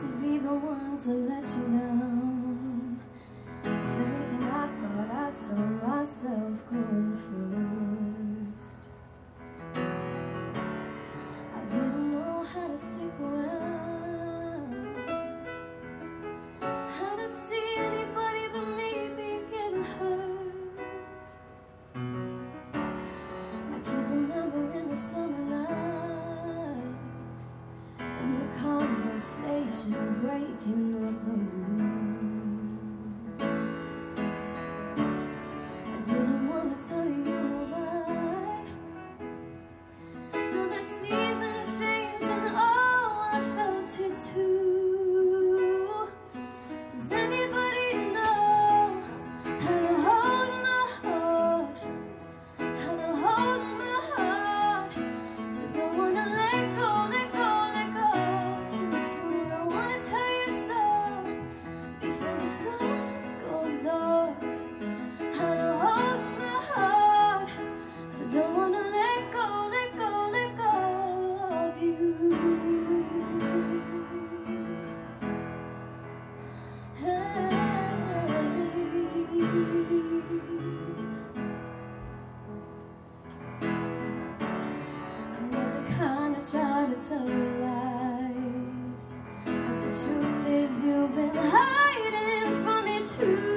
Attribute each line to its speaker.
Speaker 1: to be the one to let you down. trying to tell you lies. But the truth is you've been hiding from me too.